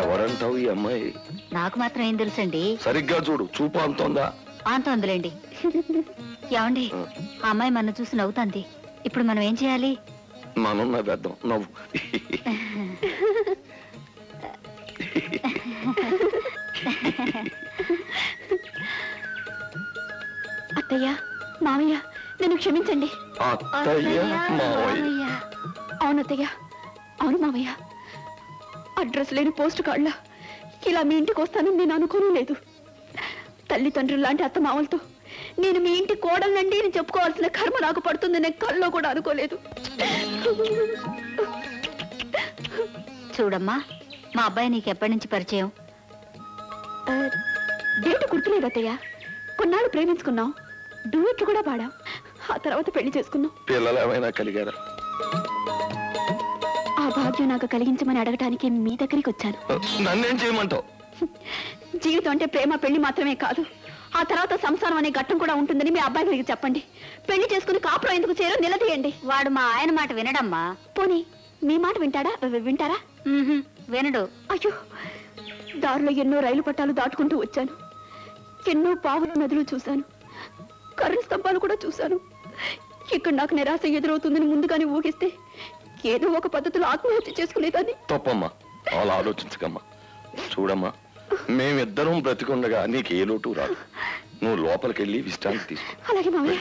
ఎవరంటావు ఈ అమ్మాయి? నాకు మాత్రం ఏం తెలుసండి? సరిగ్గా చూడు చూపు అంతోందా? ఆంతో అందులేండి ఏమండి ఆ. అమ్మాయి మన చూసి నవ్వుతాంది. ఇప్పుడు మనం ఏం చేయాలి? మనం నవ్వేద్దాం నవ్వు. అత్తయ్య మామయ్య నన్ను క్షమించండి. అత్తయ్య మావయ్య. అవును అత్తయ్య. అవును మామయ్య. అడ్రస్ లేని పోస్ట్ కార్డులా ఇలా మీ ఇంటికి వస్తానని నేను అనుకోను లేదు. తల్లిదండ్రులు లాంటి అత్త మామలతో నేను మీ ఇంటి కోడలండి అని చెప్పుకోవాల్సిన కర్మ నాకు పడుతుంది నేను కల్లో కూడా అనుకోలేదు. చూడమ్మా మా అబ్బాయి నీకు ఎప్పటి నుంచి పరిచయం? డేటు గుర్తులేదు అత్తయ్య. కొన్నాళ్ళు ప్రేమించుకున్నాం. డూయట్లు కూడా పాడాం. ఆ తర్వాత పెళ్ళి చేసుకున్నాం. పిల్లలు ఏమైనా కలిగారా? భాగ్యం నాకు కలిగించమని అడగటానికి మీ దగ్గరికి వచ్చాను. నన్నేం చేయమంటావు? జీవితం అంటే ప్రేమ పెళ్ళి మాత్రమే కాదు. ఆ తర్వాత సంసారం అనే ఘట్టం కూడా ఉంటుందని మీ అబ్బాయి గారికి చెప్పండి. పెళ్ళి చేసుకుని కాపురం ఎందుకు చేయరో నిలదీయండి. వాడు మా ఆయన మాట వినడమ్మా. పోనీ మీ మాట వింటాడా? వింటారా? వినడు. అయ్యో దారిలో ఎన్నో రైలు పట్టాలు దాటుకుంటూ వచ్చాను. ఎన్నో పావులు నదులు చూశాను. కరెంట్ స్తంభాలు కూడా చూశాను. ఇక్కడ నాకు నిరాశ ఎదురవుతుందని ముందుగానే ఊహిస్తే ఏదో ఒక పద్ధతిలో ఆత్మహత్య చేసుకునేదాన్ని? తప్పమ్మా. అలా ఆలోచించకమ్మా. చూడమ్మా మేమిద్దరం బ్రతికుండగా నీకు ఏ లోటు రాదు. నువ్వు లోపలికి వెళ్ళి విశ్రాంతి తీసుకో. అలాగే మామయ్య.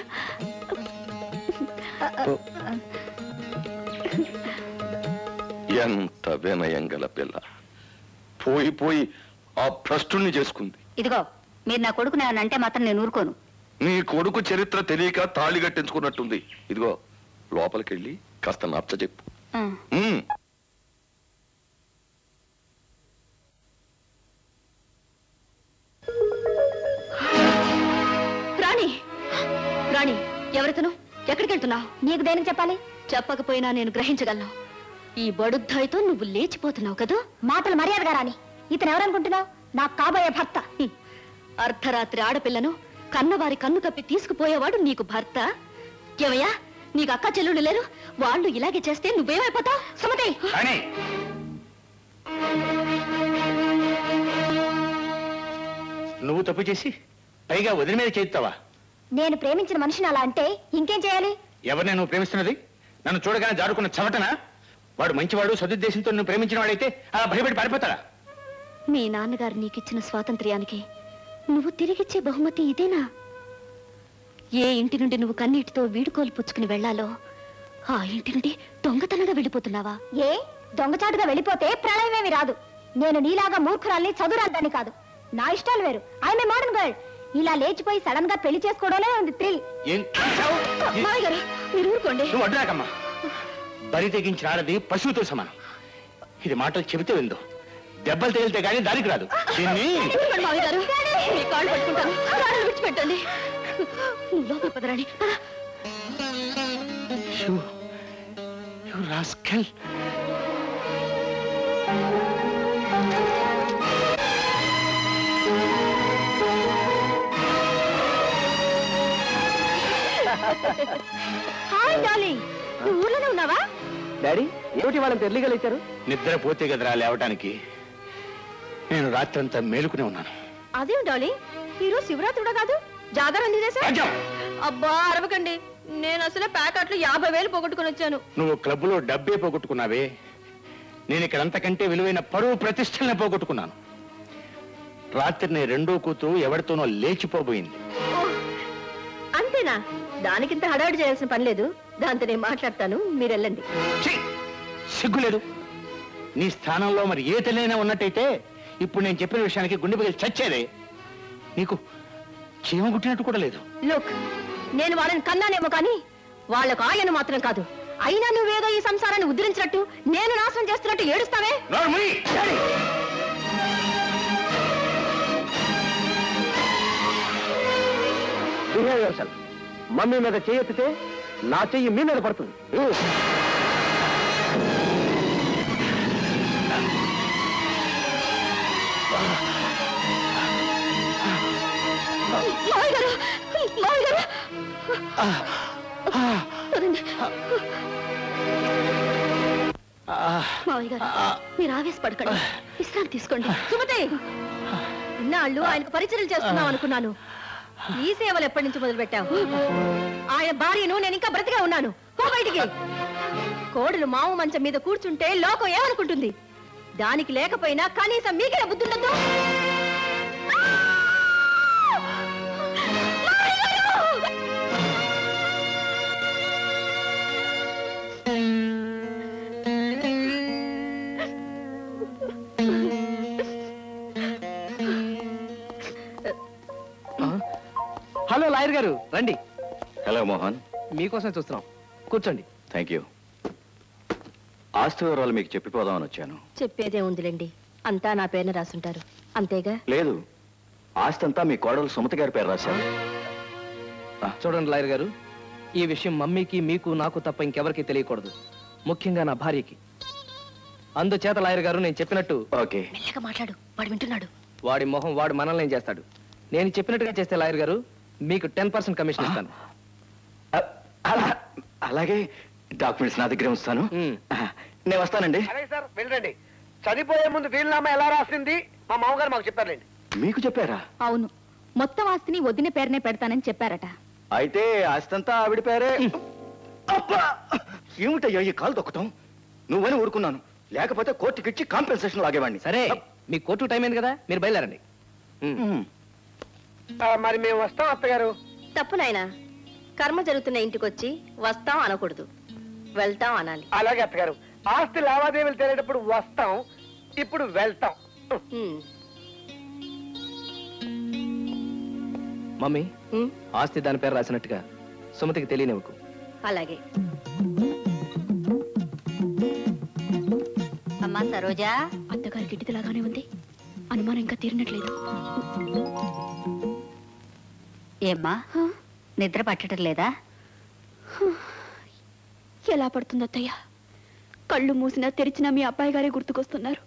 ఎంత వినయం గల పిల్ల. పోయి పోయి ఆ భ్రష్టుణ్ణి చేసుకుంది. ఇదిగో మీరు నా కొడుకుని అంటే మాత్రం నేను ఊరుకోను. నీ కొడుకు చరిత్ర తెలియక తాళి కట్టించుకున్నట్టుంది. ఇదిగో లోపలికి వెళ్ళి కాస్త నచ్చ చెప్పు. రాణి! రాణి ఎవరితను? ఎక్కడికి వెళ్తున్నావు? నీకు దేనికి చెప్పాలి? చెప్పకపోయినా నేను గ్రహించగలను. ఈ బడుద్దాయితో నువ్వు లేచిపోతున్నావు కదా? మాటలు మర్యాదగా రాని ఇతను ఎవరనుకుంటున్నావు? నాకు కాబోయే భర్త. హ్మ్. అర్ధరాత్రి ఆడపిల్లను కన్నవారి కన్ను కప్పి తీసుకుపోయేవాడు నీకు భర్త? ఏమయ్యా? నీకు అక్క చెల్లుళ్ళు లేరు? వాళ్ళు ఇలాగే చేస్తే నువ్వేమైపోతావు? సుమతి! నువ్వు తప్పు చేసి పైగా వదిలి మీద చేస్తావా నేను ప్రేమించిన మనిషిని అలా అంటే ఇంకేం చేయాలి? ఎవరిని నువ్వు ప్రేమిస్తున్నది? నన్ను చూడగానే జారుకున్న చవటనా? వాడు మంచివాడు సదుద్దేశంతో నువ్వు ప్రేమించిన వాడైతే అలా భయపడి పారిపోతాడా? మీ నాన్నగారు నీకిచ్చిన స్వాతంత్ర్యానికి నువ్వు తిరిగిచ్చే బహుమతి ఇదేనా? ఏ ఇంటి నుండి నువ్వు కన్నీటితో వీడుకోలు పుచ్చుకుని వెళ్ళాలో ఆ ఇంటి నుండి దొంగతనంగా వెళ్ళిపోతున్నావా? ఏ? దొంగచాటుగా వెళ్ళిపోతే ప్రళయమేమి రాదు. నేను నీలాగా మూర్ఖురాల్ని చదువురాంతాన్ని కాదు. నా ఇష్టాలు వేరు. ఐఎమ్ ఏ మోడర్న్ గర్ల్ ఇలా లేచిపోయి సడన్గా పెళ్ళి చేసుకోవడంలో ఉంది థ్రిల్ మామయ్య గారు మీరు ఊరుకోండి. నువ్వు అడ్డాకమ్మా బరి తెగించిన ఆడది పశువుతో సమానం. ఇది మాటలు చెబితే విందు. దెబ్బలు తగిలితే గానీ దానికి రాదు. దీన్ని ఊరుకోండి మామయ్య గారు. మీ కాళ్ళు పట్టుకుంటాను. ప్రాణాలు విడిచిపెట్టండి. నువ్వు లోపల. Hi darling. నువ్వు ఊర్లోనే ఉన్నావా? డాడీ ఏమిటి వాళ్ళని తెల్లిగా లేచారు? నిద్రపోతే కదరా లేవటానికి. నేను రాత్రంతా మేలుకునే ఉన్నాను. అదేం డార్లింగ్? ఈరోజు శివరాత్రుడా కాదు? చేసా రాజ్యం! అబ్బా అరవకండి. నేను అసలే ప్యాకెట్లు యాభై వేలు పోగొట్టుకుని వచ్చాను. నువ్వు క్లబ్లో డబ్బే పోగొట్టుకున్నావే. నేను ఇక్కడ అంతకంటే విలువైన పరువు ప్రతిష్టల్ని పోగొట్టుకున్నాను. రాత్రి నీ రెండో కూతురు ఎవరితోనో లేచిపోబోయింది. అంతేనా? దానికింత హడావిడి చేయాల్సిన పని లేదు. దాంతో నేను మాట్లాడతాను. మీరు వెళ్ళండి! సిగ్గులేదు. నీ స్థానంలో మరి ఏ తెలియనా ఉన్నట్టయితే ఇప్పుడు నేను చెప్పిన విషయానికి గుండె పగిలి చచ్చేదే. నీకు చీమ గుట్టినట్టు కూడా లేదు. లుక్ నేను వాళ్ళని కన్నానేమో కానీ వాళ్ళకు ఆయన మాత్రం కాదు. అయినా నువ్వేదో ఈ సంసారాన్ని ఉద్ధరించినట్టు నేను నాశనం చేస్తున్నట్టు ఏడుస్తావే? మమ్మీ మీద చేయెత్తితే నా చెయ్యి మీ మీద పడుతుంది. మావయ్య గారు! మీరు ఆవేశపడకండి. విశ్రాంతి తీసుకోండి. సుమతి! ఇన్నాళ్ళు ఆయనకు పరిచయం చేస్తున్నాం అనుకున్నాను. ఈ సేవలు ఎప్పటి నుంచి మొదలు పెట్టావు ఆయన భార్యను నేను ఇంకా బ్రతిగా ఉన్నాను. పో బయటికి. కోడలు మావు మంచం మీద కూర్చుంటే లోకం ఏమనుకుంటుంది? దానికి లేకపోయినా కనీసం మీకే బుద్ధుండదు హలో లాయర్ గారు. రండి. హలో మోహన్. మీకోసం చూస్తున్నాం. కూర్చోండి. Thank you. ఆస్తి వివరాలు మీకు చెప్పిపోదామని వచ్చాను. చెప్పేదే ఉందిలేండి. అంతా నా పేరున రాసుంటారు. అంతేగా? లేదు. ఆస్తి అంతా మీ కోడలు సుమతి గారి పేరు రాశారు. చూడండి లాయర్ గారు ఈ విషయం మమ్మీకి మీకు నాకు తప్ప ఇంకెవరికి తెలియకూడదు. ముఖ్యంగా నా భార్యకి. అందుచేత లాయర్ గారు నేను చెప్పినట్టు ఓకే. మెల్లగా మాట్లాడు. వాడు వింటున్నాడు. వాడి మొహం వాడు మనల్ని ఏం చేస్తాడు? నేను చెప్పినట్టుగా చేస్తే లాయర్ గారు మీకు టెన్ పర్సెంట్ కమిషన్ ఇస్తాను. అలా- అలాగే డాక్యుమెంట్స్ నా దగ్గరే ఉంచుతాను. మ్మ్. నేను వస్తానండి. అలాగే సార్ వెళ్ళండి. చనిపోయే ముందు వీలునామా ఎలా రాసింది? మా మామగారు మాకు చెప్పారండి మీకు చెప్పారా? అవును. మొత్తం ఆస్తిని వదిన పేరునే పెడతానని చెప్పారట. అయితే ఆస్తి అంతా ఆవిడ పేరే. అబ్బా! ఏమిటయ్యా ఈ కాలు దొక్కుతాం నువ్వని ఊరుకున్నాను. లేకపోతే కోర్టుకిచ్చి కాంపెన్సేషన్ లాగేవాడిని సరే మీ కోర్టు టైం అయింది కదా మీరు బయలుదేరండి. మరి మేము వస్తాం అత్తగారు. తప్పు నాయనా. కర్మ జరుగుతున్న ఇంటికొచ్చి వస్తాం అనకూడదు. వెళ్తాం అనాలి. అలాగే అత్తగారు. ఆస్తి లావాదేవీలు తేలేటప్పుడు వస్తాం ఇప్పుడు వెళ్తాం. మమ్మీ ఆస్తి దాని పేరు రాసినట్టుగా సుమతికి తెలియనివ్వకు. అలాగే. అమ్మా సరోజా. అత్తగారి గిడ్డిదలాగానే ఉంది. అనుమానం ఇంకా తీరినట్లేదు. ఏమ్మా నిద్ర పట్టడం లేదా? ఎలా పడుతుంది అత్తయ్య? కళ్ళు మూసినా తెరిచినా మీ అబ్బాయి గారే గుర్తుకొస్తున్నారు.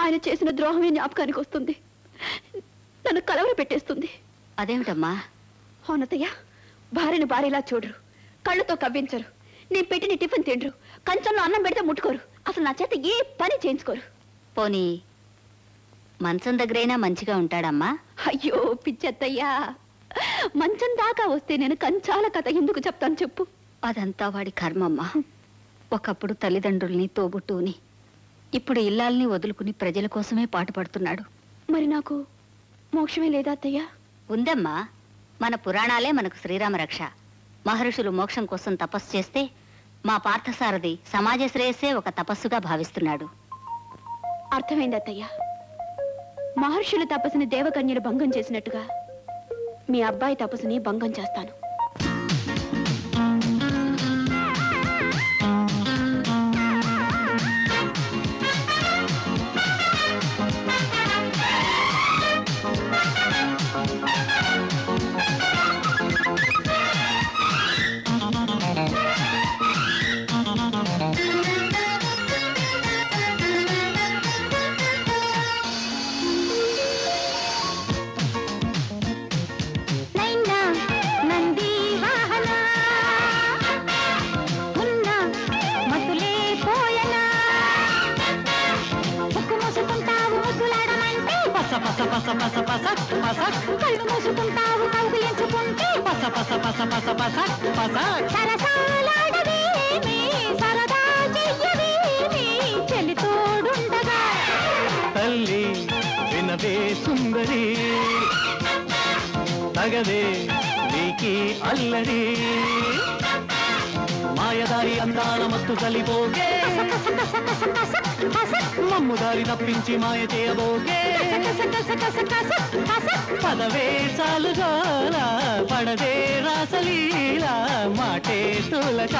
ఆయన చేసిన ద్రోహమే జ్ఞాపకానికి వస్తుంది. నన్ను కలవర పెట్టేస్తుంది అదేమిటమ్మా? అవునతయ్య భార్యని భార్యలా చూడరు. కళ్ళతో కవ్వించరు. నేను పెట్టిన టిఫిన్ తినరు కంచంలో అన్నం పెడితే ముట్టుకోరు. అసలు నా చేత ఏ పని చేయించుకోరు. పోనీ మంచం దగ్గరైనా మంచిగా ఉంటాడమ్మా? అయ్యో పిచ్చత్తయ్యా. మంచం దాకా వస్తే నేను కంచాల కథ ఎందుకు చెప్తాను చెప్పు. అదంతా వాడి కర్మమ్మా. ఒకప్పుడు తల్లిదండ్రుల్ని తోబుట్టుని ఇప్పుడు ఇల్లాల్ని వదులుకుని ప్రజల కోసమే పాటుపడుతున్నాడు. మరి నాకు మోక్షమే లేదా అత్తయ్య? ఉందమ్మా. మన పురాణాలే మనకు శ్రీరామ రక్ష. మహర్షులు మోక్షం కోసం తపస్సు చేస్తే మా పార్థసారథి సమాజ శ్రేయస్సే ఒక తపస్సుగా భావిస్తున్నాడు. అర్థమైంది అత్తయ్య. మహర్షుల తపస్సుని దేవకన్యలు భంగం చేసినట్టుగా మీ అబ్బాయి తపస్సుని భంగం చేస్తాను. పస పస పస పస పస కళ్ళు మూసుకుంటావు కౌగిలించుకుంటే పస పస పస పస పస పస. సరసాలాడవేమి సరదా చెయ్యవేమి చెల్లి తోడుండగా. తల్లి వినవే సుందరి. తగదే నీకి అల్లరి. మాయదారి అందాల మత్తు కలిపోగే మమ్ము దారి తప్పించి మాయ చేయబోగే పదవే చాలుగాల పడదే రాసలీలా మాటే తులక